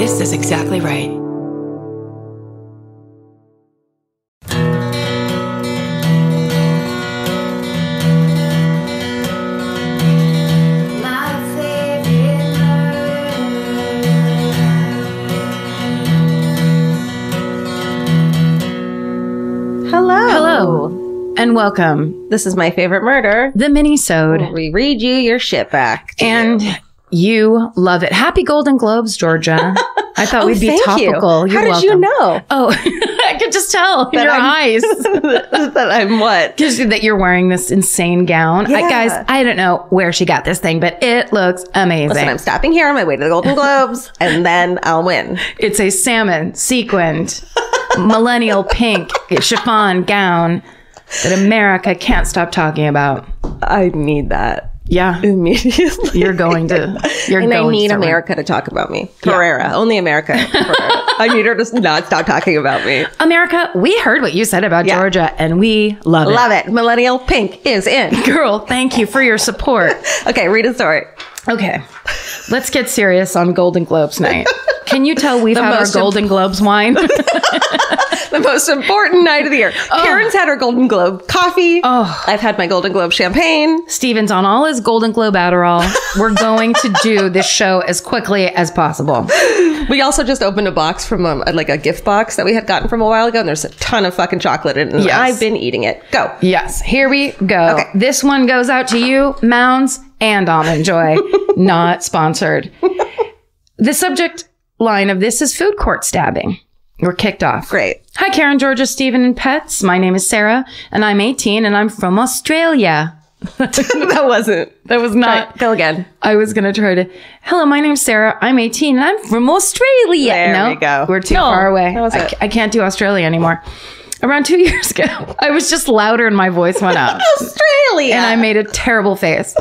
This is exactly right. Hello. Hello and welcome. This is my favorite murder. The mini-sode. We read you your shit back. And you. you love it. Happy Golden Globes, Georgia. I thought Oh, we'd be thank you. topical. You're How did welcome. you know Oh, I could just tell in That your I'm- eyes that I'm what? Just that you're wearing this insane gown. I, guys, I don't know where she got this thing, but it looks amazing. Listen, I'm stopping here on my way to the Golden Globes, and then I'll win. It's a salmon sequined millennial pink chiffon gown that America can't stop talking about. I need that Yeah, immediately. you're going to. You're and I need somewhere. America to talk about me. Ferrera, only America. Ferrera. I need her to not stop talking about me. America, we heard what you said about Yeah. Georgia, and we love it. Love it. Millennial Pink is in. Girl, thank you for your support. Okay, read a story. Okay, let's get serious on Golden Globes night. Can you tell we've had our most imp- Golden Globes wine? The most important night of the year. Karen's had her Golden Globe coffee. Oh. I've had my Golden Globe champagne. Steven's on all his Golden Globe Adderall. We're going to do this show as quickly as possible. We also just opened a box from um, like a gift box that we had gotten from a while ago, and there's a ton of fucking chocolate in it. And Yes. I've been eating it. Go. Yes, here we go. Okay. This one goes out to you, Mounds and Almond Joy, not sponsored. The subject line of this is food court stabbing. We're kicked off. Great. Hi, Karen, Georgia, Steven, and pets. My name is Sarah, and I'm 18, and I'm from Australia. that wasn't. That was not. Go again. I was gonna try to. Hello, my name's Sarah. I'm 18, and I'm from Australia. There no, we go. We're too No, far away. I. I can't do Australia anymore. Around two years ago, I was just louder, and my voice went up. Australia. and I made a terrible face.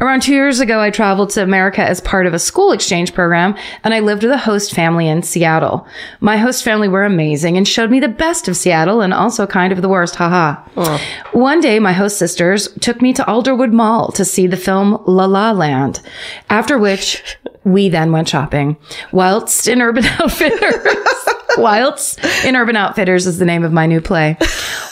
Around two years ago, I traveled to America as part of a school exchange program, and I lived with a host family in Seattle. My host family were amazing and showed me the best of Seattle and also kind of the worst. Haha. Oh. One day, my host sisters took me to Alderwood Mall to see the film La La Land, after which we then went shopping. Whilst in Urban Outfitters. Whilst in Urban Outfitters is the name of my new play.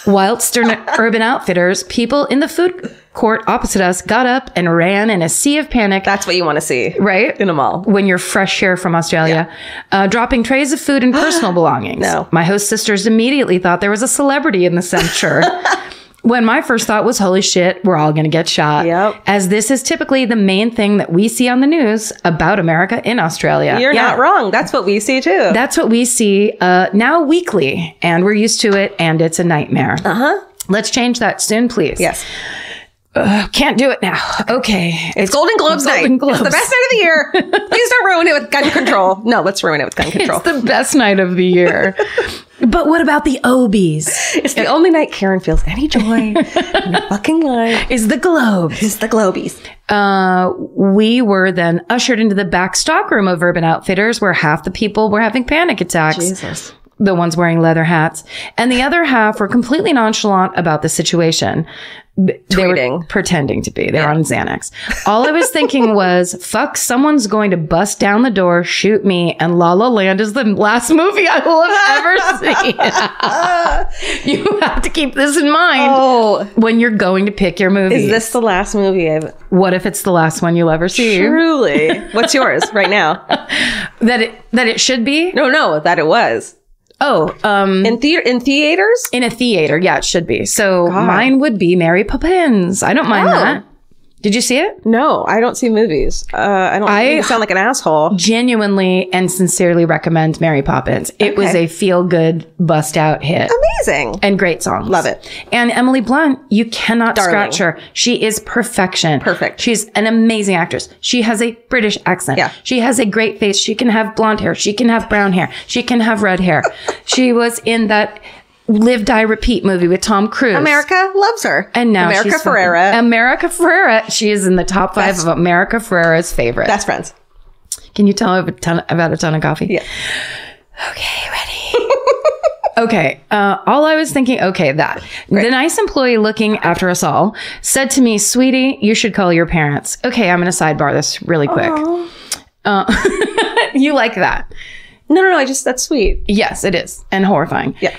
Whilst in Urban Outfitters, people in the food court opposite us got up and ran in a sea of panic. That's what you want to see. right? In a mall. When you're fresh here from Australia, uh, dropping trays of food and personal belongings. No. My host sisters immediately thought there was a celebrity in the center. when my first thought was, holy shit, we're all going to get shot. Yep. As this is typically the main thing that we see on the news about America in Australia. You're Yeah. not wrong. That's what we see too. That's what we see uh, now weekly, and we're used to it, and it's a nightmare. Uh huh. Let's change that soon, please. yes. Can't do it now. Okay. It's Golden Globes Golden night. Globes. It's the best night of the year. Please don't ruin it with gun control. No, let's ruin it with gun control. It's the best night of the year. but what about the Obies? It's the only night Karen feels any joy in her fucking life. Is the Globe. It's the Globies. Uh, we were then ushered into the back stockroom of Urban Outfitters where half the people were having panic attacks. Jesus. the ones wearing leather hats, and the other half were completely nonchalant about the situation. B- They were Tweeting. pretending to be. They were on Xanax. All I was thinking was, fuck, someone's going to bust down the door, shoot me, and La La Land is the last movie I will have ever seen. you have to keep this in mind Oh, when you're going to pick your movie. is this the last movie I've what if it's the last one you'll ever see? truly? What's yours right now? That it that it should be? No, no, that it was Oh, um in theater in theaters. In a theater, yeah, it should be. So mine would be Mary Poppins. I don't mind Oh. that. Did you see it? No, I don't see movies. Uh, I don't. I- sound like an asshole. Genuinely and sincerely recommend Mary Poppins. It was a feel good, bust out hit. Amazing. And great songs. Love it. And Emily Blunt, you cannot Darling. scratch her. She is perfection. Perfect. She's an amazing actress. She has a British accent. Yeah. She has a great face. She can have blonde hair. She can have brown hair. She can have red hair. she was in that Live, Die, Repeat movie with Tom Cruise. America loves her. And now America Ferrera. America Ferrera. She is in the top five of America Ferrera's favorites. best friends. Can you tell I've a ton, I've a ton of coffee? Yeah. Okay, ready. okay. Uh, all I was thinking, okay, that. The nice employee looking after us all said to me, sweetie, you should call your parents. Okay, I'm going to sidebar this really quick. Uh, you like that. No, no, no. I just that's sweet. Yes, it is. And horrifying. Yeah.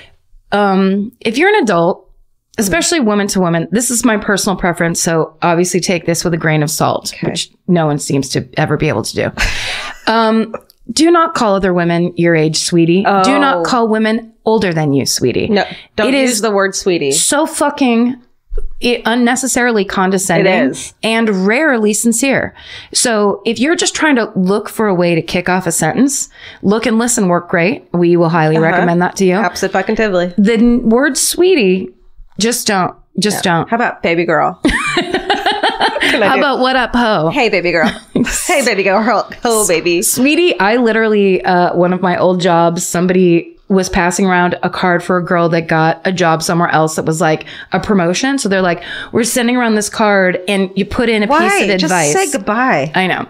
Um, if you're an adult, especially woman to woman, this is my personal preference. So obviously take this with a grain of salt, which no one seems to ever be able to do. um, do not call other women your age, sweetie. Do Oh. not call women older than you, sweetie. No, don't It use is- the word sweetie. So fucking i- unnecessarily condescending It is. and rarely sincere. So if you're just trying to look for a way to kick off a sentence, look and listen work great. We will highly recommend that to you. Absolutely. The word sweetie, just don't. Just don't. How about baby girl? How about what up, ho? hey, baby girl. hey, baby girl. Oh, baby. Sweetie, I literally, uh, one of my old jobs, somebody was passing around a card for a girl that got a job somewhere else that was like a promotion. So they're like, we're sending around this card and you put in a piece Why? of Just advice. say goodbye. I know.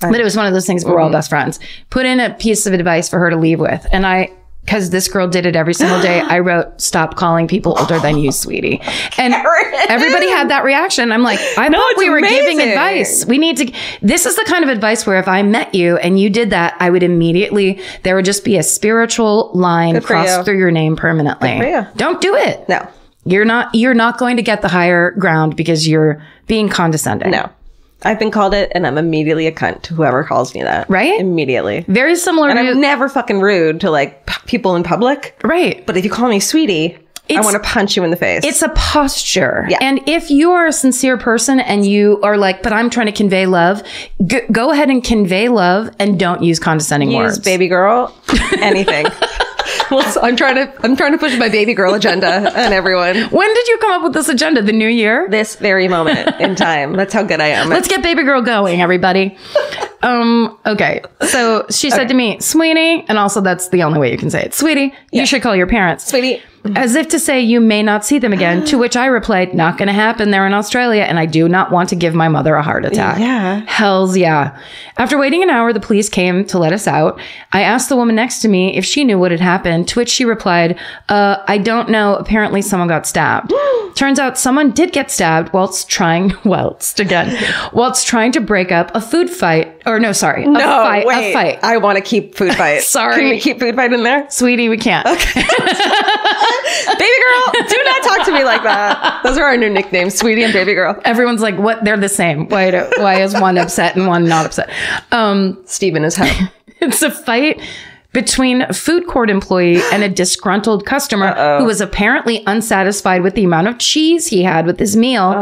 But it was one of those things where we're all mm-hmm. best friends. Put in a piece of advice for her to leave with. And I, because this girl did it every single day, I wrote, stop calling people older than you, sweetie. And everybody had that reaction. I'm like, I thought we were giving advice. We need to, this is the kind of advice where if I met you and you did that, I would immediately, there would just be a spiritual line crossed you. through your name permanently. you. Don't do it. No, You're not, you're not going to get the higher ground because you're being condescending. no. I've been called it, and I'm immediately a cunt to whoever calls me that. Right? Immediately. Very similar And to, I'm never fucking rude to like p- people in public. right. But if you call me sweetie, I want to punch you in the face. It's a posture. Yeah. And if you are a sincere person and you are like, but I'm trying to convey love, g- go ahead and convey love and don't use condescending use words. baby girl, anything. well, I'm trying to I'm trying to push my baby girl agenda on everyone. When did you come up with this agenda? The new year? This very moment in time. That's how good I am. Let's get baby girl going, everybody. um, okay. So she said to me, sweetie, and also that's the only way you can say it. Sweetie, you should call your parents. sweetie. As if to say you may not see them again, to which I replied, not going to happen. They're in Australia and I do not want to give my mother a heart attack. Yeah. Hells yeah. After waiting an hour, the police came to let us out. I asked the woman next to me if she knew what had happened, to which she replied, uh, I don't know. Apparently someone got stabbed. Turns out someone did get stabbed whilst trying, whilst again, whilst trying to break up a food fight. Or no, sorry. A No, fight. wait. A fight. I want to keep food fight. Sorry. Can we keep food fight in there? Sweetie, we can't. baby girl, do not talk to me like that. Those are our new nicknames, sweetie and baby girl. Everyone's like, what? They're the same. Why, do, why is one upset and one not upset? Um, Steven is home. It's a fight between a food court employee and a disgruntled customer who was apparently unsatisfied with the amount of cheese he had with his meal.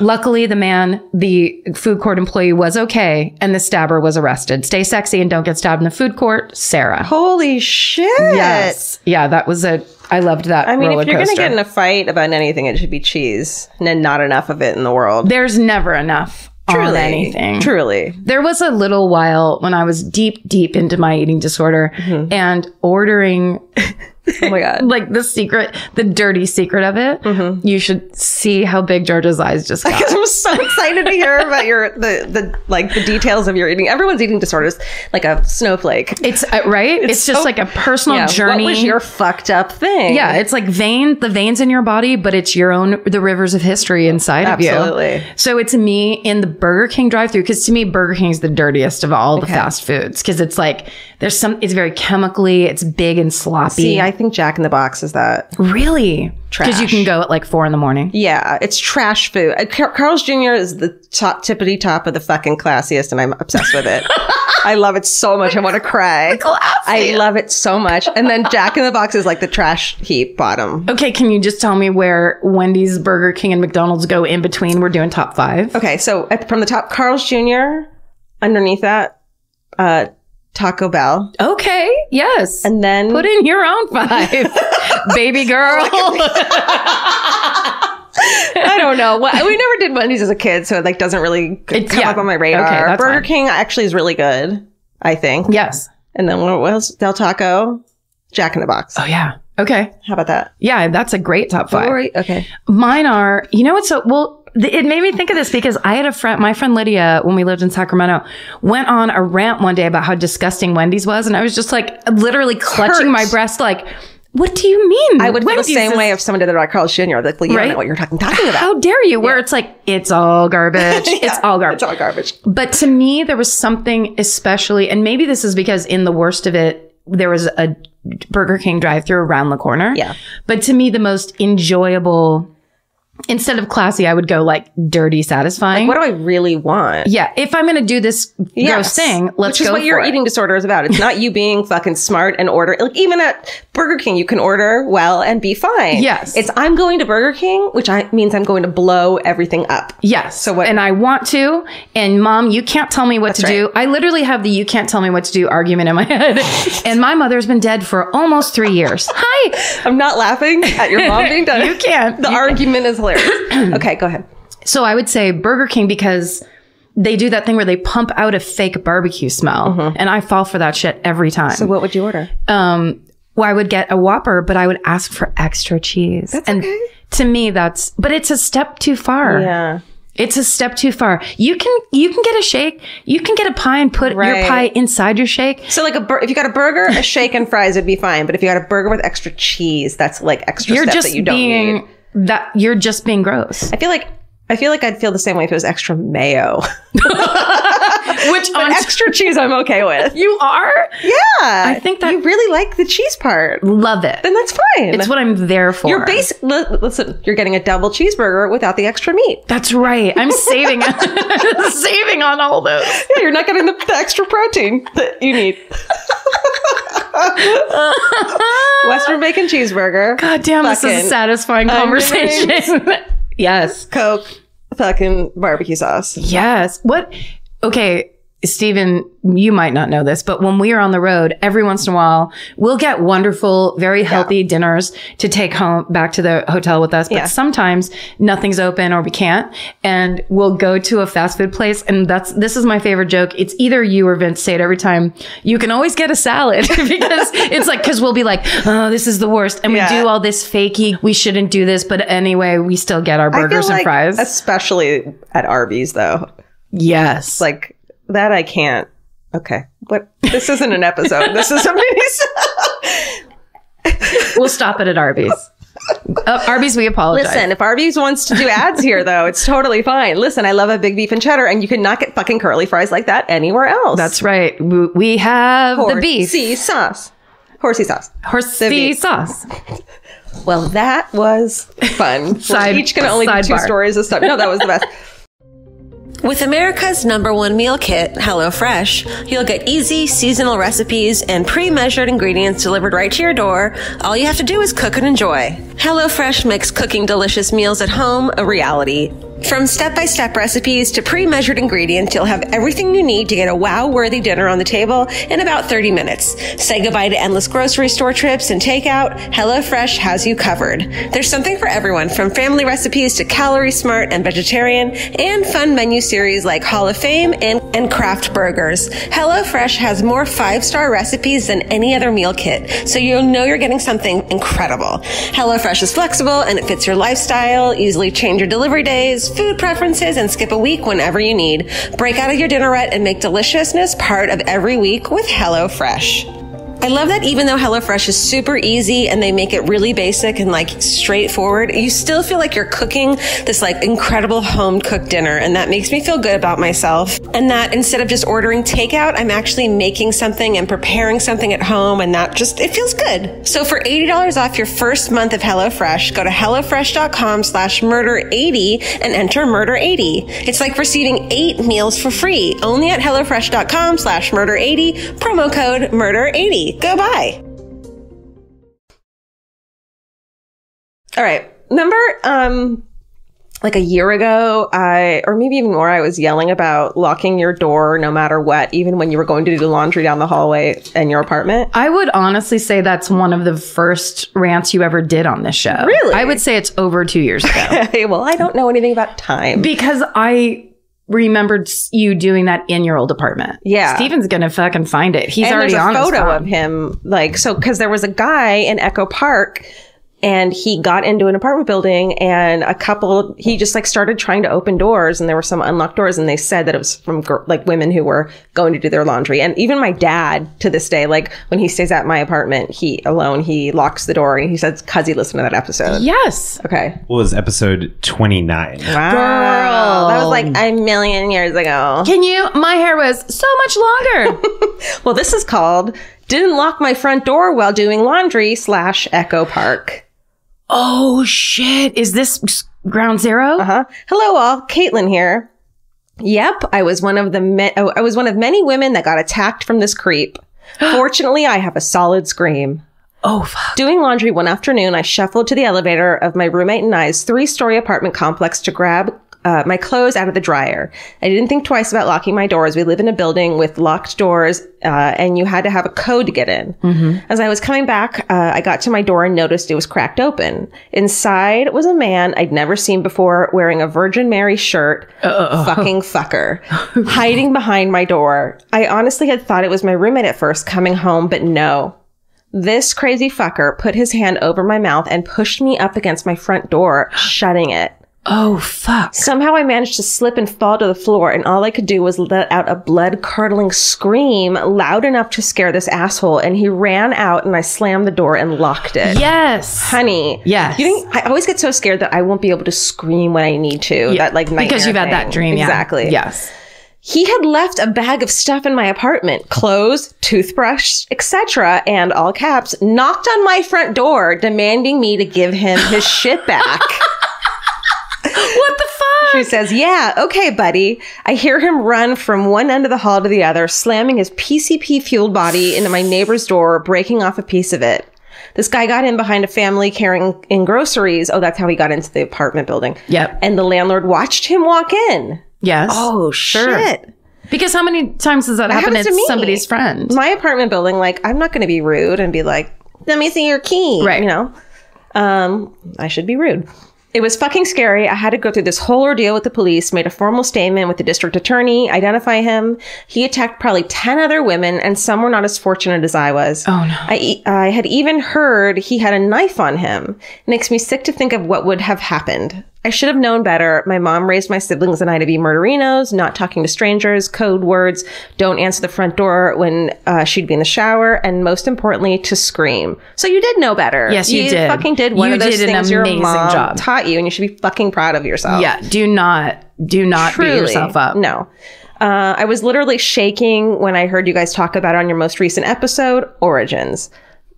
Luckily, the man, the food court employee, was okay and the stabber was arrested. Stay sexy and don't get stabbed in the food court, Sarah. Holy shit. Yes. Yeah, that was a, I loved that. I mean, if you're going to get in a fight about anything, it should be cheese and then not enough of it in the world. There's never enough on anything. Truly. There was a little while when I was deep, deep into my eating disorder Mm-hmm. and ordering Oh my God. like the secret, the dirty secret of it. Mm-hmm. You should see how big Georgia's eyes just got. Because I'm so excited to hear about your the the like the details of your eating. Everyone's eating disorders like a snowflake. It's uh, right. It's, just so- like a personal Yeah, journey. What was your fucked up thing? yeah, it's like vein, the veins in your body, but it's your own, the rivers of history inside of you. Absolutely. So it's me in the Burger King drive through because to me, Burger King is the dirtiest of all the fast foods because it's like, there's some, it's very chemically, it's big and sloppy. See, I think Jack in the Box is that. really? Trash. Because you can go at like four in the morning. Yeah, it's trash food. Uh, Car- Carl's Jr. is the top tippity top of the fucking classiest, and I'm obsessed with it. I love it so much. I want to cry. I love it so much. And then Jack in the Box is like the trash heap bottom. Okay, can you just tell me where Wendy's, Burger King, and McDonald's go in between? We're doing top five. Okay, so at, from the top, Carl's Jr. Underneath that, uh, Taco Bell, Okay, yes. and then Put in your own five, baby girl. I don't know. Well, we never did Wendy's as a kid, so it like doesn't really come yeah. up on my Okay, radar. that's Burger fine. King actually is really good, I think. yes. And then what else? Del Taco, Jack in the Box. Oh yeah. Okay. How about that? Yeah, that's a great top five. Right. Okay. Mine are, you know what's so, well, it made me think of this because I had a friend, my friend Lydia, when we lived in Sacramento, went on a rant one day about how disgusting Wendy's was. And I was just like, literally clutching Hurt. my breast, like, what do you mean? I would feel the same is- way if someone did that about Carl's Jr. Like, well, you don't know what you're talking, talking about. How dare you? Where it's like, it's all garbage. it's all garbage. It's all garbage. But to me, there was something especially, and maybe this is because in the worst of it, there was a Burger King drive through around the corner. Yeah. But to me, the most enjoyable, instead of classy, I would go like dirty, satisfying. What do I really want? yeah. If I'm going to do this gross thing, let's Which is go what your it. eating disorder is about. It's not you being fucking smart and order. Like even at Burger King, you can order well and be fine. Yes. It's I'm going to Burger King, which I, means I'm going to blow everything up. Yes. So what- And I want to. And mom, you can't tell me what to do. I literally have the you can't tell me what to do argument in my head. and my mother's been dead for almost three years. Hi. I'm not laughing at your mom being done. You can't. The You argument is hilarious. okay, go ahead. So I would say Burger King because they do that thing where they pump out a fake barbecue smell. And I fall for that shit every time. Mm-hmm. So what would you order? um, well, I would get a Whopper, but I would ask for extra cheese. and okay. to me, that's, but it's a step too far. Yeah. It's a step too far. You can you can get a shake. You can get a pie and put your pie inside your shake. So like a bur- if you got a burger, a shake and fries would be fine. But if you got a burger with extra cheese, that's like extra You're step just that you don't being need. That you're just being gross. I feel like I feel like I'd feel the same way if it was extra mayo. Which on extra cheese, I'm okay with. you are Yeah, I think that- you really like the cheese part. love it. Then that's fine. It's what I'm there for. you're basic. li- Listen, you're getting a double cheeseburger without the extra meat. That's right. I'm saving saving on all those. Yeah, you're not getting the, the extra protein that you need. Western bacon cheeseburger. God damn, this is a satisfying conversation. yes. Coke, fucking barbecue sauce. Yes. What? Okay, Steven, you might not know this, but when we are on the road, every once in a while, we'll get wonderful, very healthy dinners to take home back to the hotel with us. But Yeah. sometimes nothing's open or we can't. And we'll go to a fast food place. And that's, this is my favorite joke. It's either you or Vince say it every time. You can always get a salad because it's like, cause we'll be like, oh, this is the worst. And Yeah. we do all this fakey. We shouldn't do this. But anyway, we still get our burgers and like, fries. especially at Arby's, though. yes. Like that, I can't. Okay, but this isn't an episode. this is a mini. We'll stop it at Arby's. Uh, Arby's, we apologize. Listen, if Arby's wants to do ads here, though, it's totally fine. Listen, I love a big beef and cheddar, and you cannot get fucking curly fries like that anywhere else. That's right. We, have the beef. Horsey sauce. Horsey sauce. Horsey sauce. Well, that was fun. Side- We're each going to only do two sidebar. stories of stuff. No, that was the best. With America's number one meal kit, HelloFresh, you'll get easy seasonal recipes and pre-measured ingredients delivered right to your door. All you have to do is cook and enjoy. HelloFresh makes cooking delicious meals at home a reality. From step-by-step recipes to pre-measured ingredients, you'll have everything you need to get a wow-worthy dinner on the table in about 30 minutes. Say goodbye to endless grocery store trips and takeout. HelloFresh has you covered. There's something for everyone, from family recipes to calorie smart and vegetarian, and fun menu series like Hall of Fame and, and craft burgers. HelloFresh has more five-star recipes than any other meal kit, so you'll know you're getting something incredible. HelloFresh is flexible and it fits your lifestyle. Easily change your delivery days, food preferences, and skip a week whenever you need. Break out of your dinner rut and make deliciousness part of every week with HelloFresh. I love that even though HelloFresh is super easy and they make it really basic and like straightforward, you still feel like you're cooking this like incredible home cooked dinner. And that makes me feel good about myself. And that instead of just ordering takeout, I'm actually making something and preparing something at home. And that just, it feels good. So for $80 off your first month of HelloFresh, go to HelloFresh.com slash murder80 and enter murder80. It's like receiving eight meals for free only at HelloFresh.com slash murder80, promo code murder80. Go buy. All right. Remember, um, like a year ago, I, or maybe even more, I was yelling about locking your door no matter what, even when you were going to do laundry down the hallway in your apartment. I would honestly say that's one of the first rants you ever did on this show. Really? I would say it's over two years ago. Well, I don't know anything about time. because I remembered you doing that in your old apartment. Yeah. Steven's gonna fucking find it. He's and already there's a on his photo of him, like, so, because there was a guy in Echo Park and he got into an apartment building and a couple he just like started trying to open doors and there were some unlocked doors and they said that it was from gir- like women who were going to do their laundry and even my dad to this day like when he stays at my apartment he alone he locks the door and he says cuz he listened to that episode Yes. okay What was episode 29? wow that was like a million years ago Can you? My hair was so much longer. well this is called Didn't lock my front door while doing laundry slash Echo Park. Oh shit! Is this ground 0 Uh-huh. Hello all, Caitlin here. Yep, I was one of the me- oh, I was one of many women that got attacked from this creep. Fortunately, I have a solid scream. Oh fuck! Doing laundry one afternoon, I shuffled to the elevator of my roommate and I's three-story apartment complex to grab uh, my clothes out of the dryer. I didn't think twice about locking my doors. We live in a building with locked doors, uh, and you had to have a code to get in. As I was coming back, uh, I got to my door and noticed it was cracked open. Inside was a man I'd never seen before, wearing a Virgin Mary shirt. Fucking fucker, hiding behind my door. I honestly had thought it was my roommate at first coming home, but no. This crazy fucker put his hand over my mouth and pushed me up against my front door, shutting it. Oh fuck! Somehow I managed to slip and fall to the floor, and all I could do was let out a blood curdling scream loud enough to scare this asshole. And he ran out, and I slammed the door and locked it. Yes. Honey, Yes. You think I always get so scared that I won't be able to scream when I need to. That like because you've had that dream. Yeah. Exactly. Yes. He had left a bag of stuff in my apartment, clothes, toothbrush, etc., and all caps, knocked on my front door demanding me to give him his shit back. What the fuck? She says, Yeah, okay, buddy. I hear him run from one end of the hall to the other, slamming his PCP fueled body into my neighbor's door, breaking off a piece of it. This guy got in behind a family carrying in groceries. Oh, that's how he got into the apartment building. Yep. And the landlord watched him walk in. Yes. Oh, Sure. shit. Because how many times does that, happen? It's to me. somebody's friend. my apartment building, like, I'm not going to be rude and be like, let me see your key. Right. You know, um, I should be rude. It was fucking scary. I had to go through this whole ordeal with the police, made a formal statement with the district attorney, identify him. He attacked probably 10 other women, and some were not as fortunate as I was. Oh, no. I, I had even heard he had a knife on him. It makes me sick to think of what would have happened. I should have known better. My mom raised my siblings and I to be murderinos, not talking to strangers, code words, don't answer the front door when uh, she'd be in the shower, and most importantly, to scream. So you did know better. Yes, you did. fucking did one You of those did an things your amazing mom job. taught you, and you should be fucking proud of yourself. yeah. Do not, do not beat yourself up. No. Uh, I was literally shaking when I heard you guys talk about it on your most recent episode, Origins.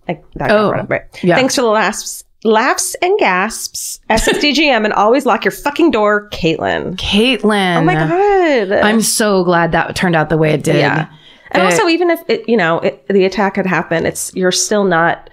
Like that Oh, up, right? yeah. Thanks for the laughs, laughs and gasps. SSDGM and always lock your fucking door, Caitlin. Caitlin. Oh my god! I'm so glad that turned out the way it did. yeah. And Uh, also, even if it, you know it, the attack had happened, it's you're still not.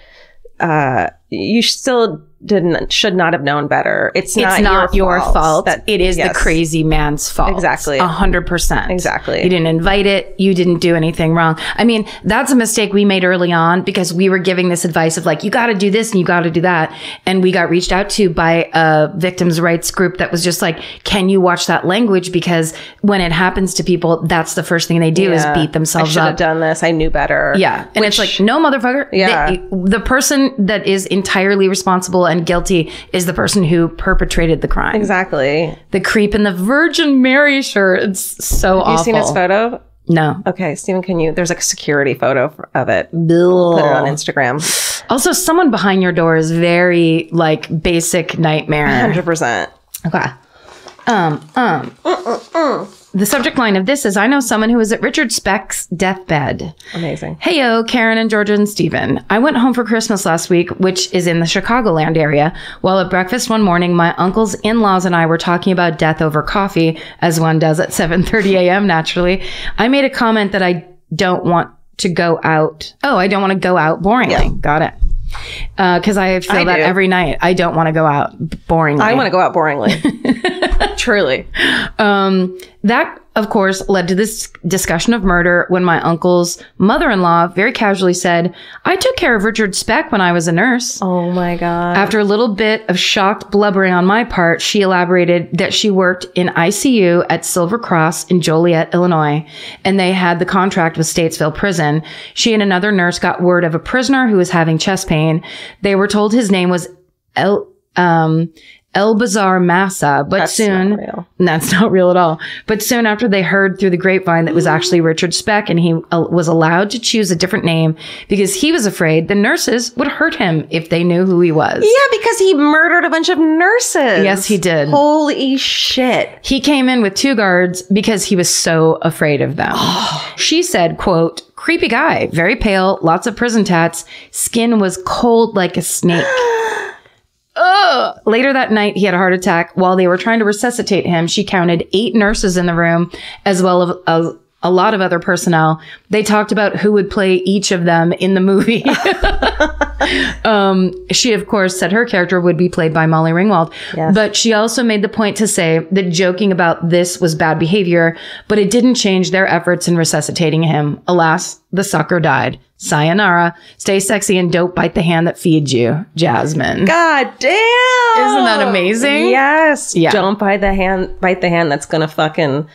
Uh, you still didn't should not have known better. It's, It's not, your, fault. That- it is the crazy man's fault. Exactly. A hundred percent. Exactly. You didn't invite it. You didn't do anything wrong. I mean, that's a mistake we made early on because we were giving this advice of like, you got to do this and you got to do that. And we got reached out to by a victims rights group that was just like, can you watch that language? Because when it happens to people, that's the first thing they do is Yeah. beat I themselves should have up. done this. I knew better. Yeah. And it's Which- like, no, motherfucker. Yeah. The, the person that is entirely responsible and guilty is the person who perpetrated the crime. exactly. The creep in the Virgin Mary shirt. It's so Have awful. you seen his photo? No. Okay, Steven, can you? There's like a security photo of it. Put it on Instagram. Also, someone behind your door is very like basic nightmare. Hundred percent. Okay. Um, um. The subject line of this is I know someone who is at Richard Speck's deathbed. Amazing. Heyo, Karen and Georgia and Steven. I went home for Christmas last week, which is in the Chicagoland area. While at breakfast one morning, my uncle's in-laws and I were talking about death over coffee, as one does at 7:30 a.m. naturally. I made a comment that I don't want to go out. Oh, I don't want to go out boringly. Got it. Because I feel I that do. every night. I don't want to go out boringly. I want to go out boringly. Truly. Um, that, of course, led to this discussion of murder when my uncle's mother-in-law very casually said, I took care of Richard Speck when I was a nurse. Oh my god. After a little bit of shocked blubbering on my part, she elaborated that she worked in ICU at Silver Cross in Joliet, Illinois, and they had the contract with Statesville Prison. She and another nurse got word of a prisoner who was having chest pain. They were told his name was El, um, Elbazar Massa, but That's soon not real. that's not real at all. But soon after they heard through the grapevine that was actually Richard Speck and he uh, was allowed to choose a different name because he was afraid the nurses would hurt him if they knew who he was. Yeah, because he murdered a bunch of nurses. Yes, he did. Holy shit. He came in with two guards because he was so afraid of them. she said, quote, Creepy guy, very pale, lots of prison tats, skin was cold like a snake. Ugh. Later that night, he had a heart attack. While they were trying to resuscitate him, she counted eight nurses in the room, as well as a, lot of other personnel. They talked about who would play each of them in the movie. um, she, of course, said her character would be played by Molly Ringwald. Yes. But she also made the point to say that joking about this was bad behavior, but it didn't change their efforts in resuscitating him. Alas, the sucker died. Sayonara. Stay sexy and don't bite the hand that feeds you. Jasmine. God damn! Isn't that amazing? Yes. Yeah. Don't bite the hand. Bite the hand that's gonna fucking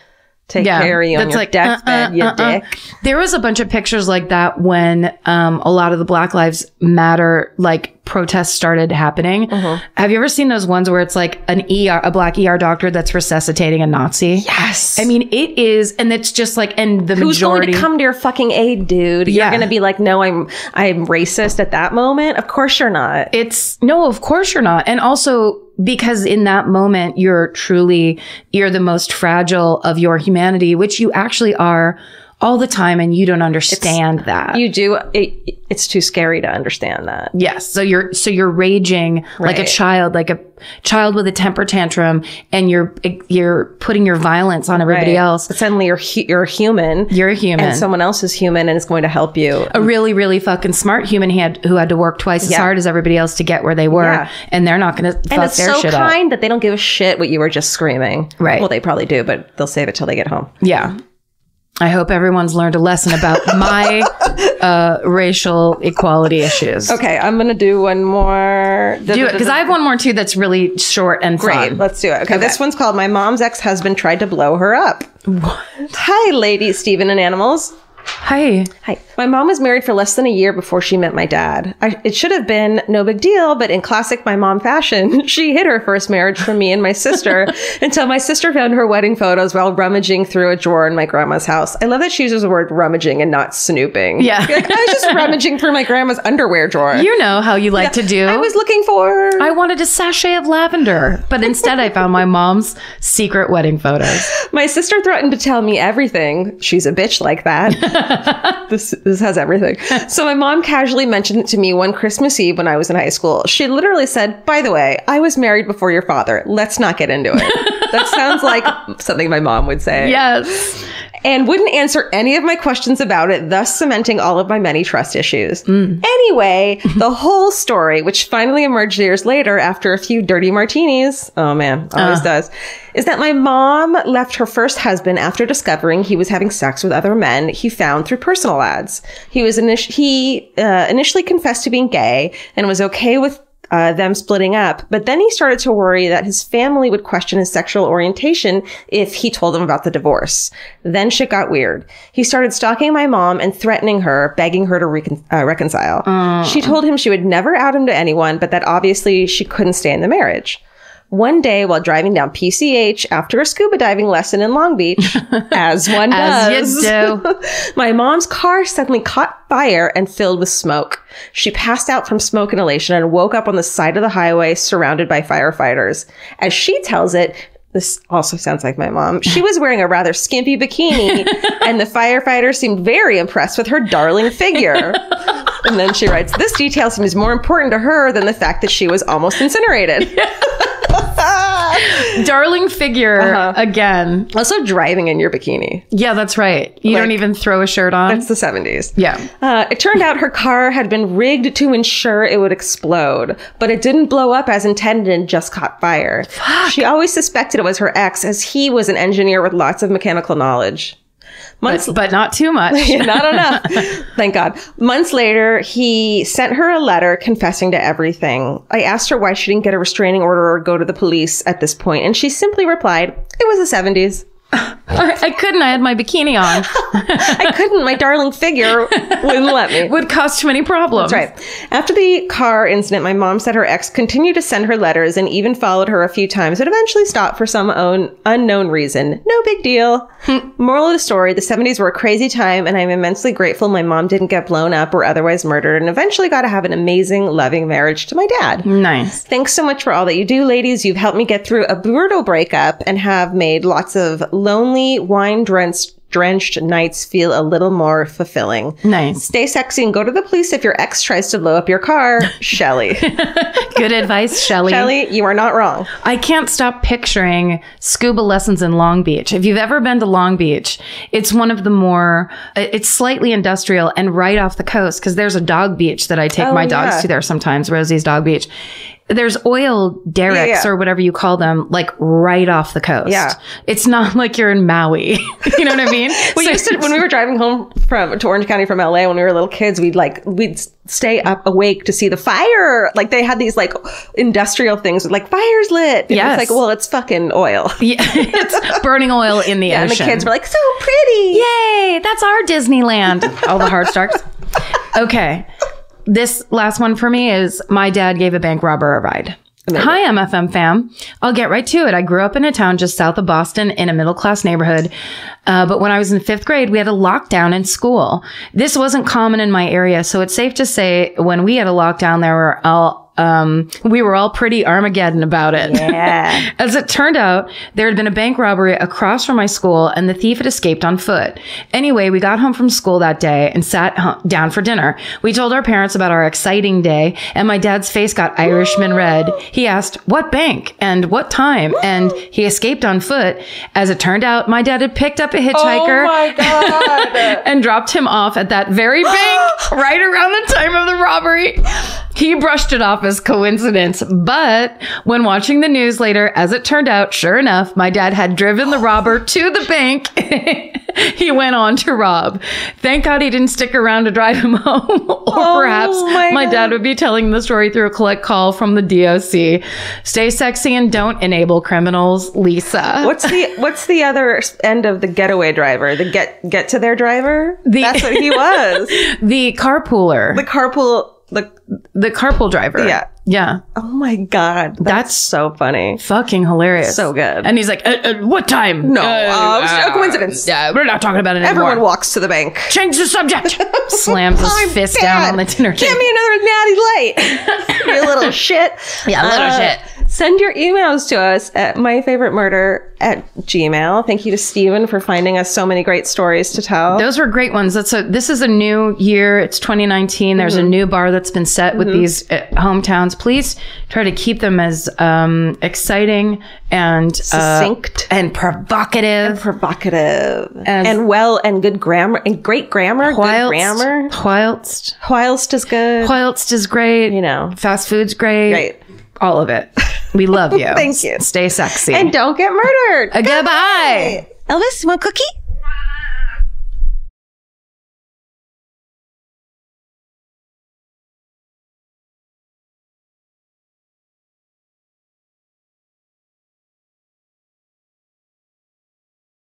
take care of you on that's your like, deathbed. uh, uh, you uh, uh. dick. There was a bunch of pictures like that when um, a lot of the Black Lives Matter like protests started happening. Uh-huh. Have you ever seen those ones where it's like an ER, a black ER doctor that's resuscitating a Nazi? Yes. I mean, it is, and it's just like, and the Who's majority. going to come to your fucking aid, dude? Yeah. You're gonna be like, no, I'm I'm racist at that moment. Of course you're not. it's no, of course you're not. And also because in that moment, you're truly, you're the most fragile of your humanity, which you actually are all the time. And you don't understand that. You do. It, it's too scary to understand that. Yes. So you're so you're raging like a child, like a child with a temper tantrum, and you're you're putting your violence on everybody Right. else. But suddenly you're hu- you're human. You're a human. and someone else is human and is going to help you. a really, really fucking smart human had who had to work twice as hard as everybody else to get where they were, Yeah. and they're not going to fuck their so shit up. And it's so kind that they don't give a shit what you were just screaming. Right. Well, they probably do, but they'll save it till they get home. Yeah. I hope everyone's learned a lesson about my uh, racial equality issues. Okay, I'm gonna do one more. Do it because I have one more too that's really short and Great, fun. let's do it. Okay, this one's called "My Mom's Ex-Husband Tried to Blow Her Up." What? Hi, ladies, Stephen and animals. Hi. Hi. My mom was married for less than a year before she met my dad. I, it should have been no big deal, but in classic my mom fashion, she hid her first marriage from me and my sister until my sister found her wedding photos while rummaging through a drawer in my grandma's house. I love that she uses the word rummaging and not snooping. Yeah. Like, I was just rummaging through my grandma's underwear drawer. You know how you like to do. I was looking for. I wanted a sachet of lavender, but instead I found my mom's secret wedding photos. My sister threatened to tell me everything. She's a bitch like that. this this has everything. So my mom casually mentioned it to me one Christmas Eve when I was in high school. She literally said, "By the way, I was married before your father. Let's not get into it." that sounds like something my mom would say. Yes. And wouldn't answer any of my questions about it, thus cementing all of my many trust issues. Anyway, the whole story, which finally emerged years later after a few dirty martinis, oh man, always does, is that my mom left her first husband after discovering he was having sex with other men he found through personal ads. He was init- he uh, initially confessed to being gay and was okay with uh, them splitting up. But then he started to worry that his family would question his sexual orientation if he told them about the divorce. Then shit got weird. He started stalking my mom and threatening her, begging her to recon- uh, reconcile. She told him she would never out him to anyone, but that obviously she couldn't stay in the marriage. One day, while driving down PCH after a scuba diving lesson in Long Beach, as one As does, do. my mom's car suddenly caught fire and filled with smoke. She passed out from smoke inhalation and woke up on the side of the highway surrounded by firefighters. As she tells it, this also sounds like my mom. She was wearing a rather skimpy bikini, and the firefighters seemed very impressed with her darling figure. And then she writes, This detail seems more important to her than the fact that she was almost incinerated. Darling figure Uh-huh. again. also, driving in your bikini. Yeah, that's right. You don't even throw a shirt on. It's the 70s. yeah. Uh, it turned out her car had been rigged to ensure it would explode, but it didn't blow up as intended and just caught fire. Fuck. She always suspected it was her ex, as he was an engineer with lots of mechanical knowledge. Months But, but not too much. not enough. Thank God. Months later, he sent her a letter confessing to everything. I asked her why she didn't get a restraining order or go to the police at this point, and she simply replied, It was the 70s. I couldn't. I had my bikini on. I couldn't. My darling figure wouldn't let me. Would cause too many problems. That's right. After the car incident, my mom said her ex continued to send her letters and even followed her a few times, but eventually stopped for some own unknown reason. No big deal. Moral of the story: the '70s were a crazy time, and I'm immensely grateful my mom didn't get blown up or otherwise murdered, and eventually got to have an amazing, loving marriage to my dad. Nice. Thanks so much for all that you do, ladies. You've helped me get through a brutal breakup and have made lots of lonely, wine drenched drenched nights feel a little more fulfilling. Nice. Stay sexy and go to the police if your ex tries to blow up your car. Shelly. Good advice, Shelly. Shelly, you are not wrong. I can't stop picturing scuba lessons in Long Beach. If you've ever been to Long Beach, it's one of the more, it's slightly industrial and right off the coast because there's a dog beach that I take Oh, my dogs yeah. to there sometimes, Rosie's Dog Beach. There's oil derricks Yeah, yeah. or whatever you call them, like right off the coast. Yeah. It's not like you're in Maui. you know what I mean? We So- used to when we were driving home from to Orange County from LA when we were little kids. We'd like we'd stay up awake to see the fire. Like they had these like industrial things with like fires lit. Yeah. It's like well, it's fucking oil. Yeah, it's burning oil in the ocean. And the kids were like so pretty. Yay, that's our Disneyland. All the Hardstarks. Okay. This last one for me is my dad gave a bank robber a ride. Hi, MFM fam. I'll get right to it. I grew up in a town just south of Boston in a middle class neighborhood. Uh, but when I was in fifth grade, we had a lockdown in school. This wasn't common in my area. So it's safe to say when we had a lockdown, there were all, um, we were all pretty Armageddon about it. Yeah. As it turned out, there had been a bank robbery across from my school and the thief had escaped on foot. Anyway, we got home from school that day and sat down for dinner. We told our parents about our exciting day and my dad's face got Irishman red. He asked, what bank and what time? And he escaped on foot. As it turned out, my dad had picked up a hitchhiker Oh my god. and dropped him off at that very bank right around the time of the robbery. He brushed it off as coincidence, but when watching the news later, as it turned out, sure enough, my dad had driven the robber to the bank. he went on to rob. Thank God he didn't stick around to drive him home. or oh perhaps my my dad would be telling the story through a collect call from the DOC. Stay sexy and don't enable criminals, Lisa. What's the what's the other end of the getaway driver? The get get to their driver? The- That's what he was. the carpooler. the carpool the the carpool driver. Yeah. Yeah. Oh my god. That's, That's- so funny. Fucking hilarious. So good. And he's like, uh, uh, what time? No, Uh, uh, a coincidence. Yeah, we're not talking about it anymore. Everyone walks to the bank. Change the subject. Slams his fist bad. down on the dinner table. Give me another natty light. you little shit. Yeah, little shit. Send your emails to us at my favorite murder at gmail. Thank you to Steven for finding us so many great stories to tell. Those were great ones. That's a, this is a new year. It's 2019. There's Mm-hmm. a new bar that's been set with these uh, hometowns. Please try to keep them as um, exciting and uh, Succinct. and provocative. Provocative As- and well and good grammar and great grammar. good Whilst, grammar. whilst, Whilst is good. whilst is great. You know. fast food's great. Great. All of it. We love you. Thank you. Stay sexy. And don't get murdered. Uh, goodbye. Elvis, you want a cookie?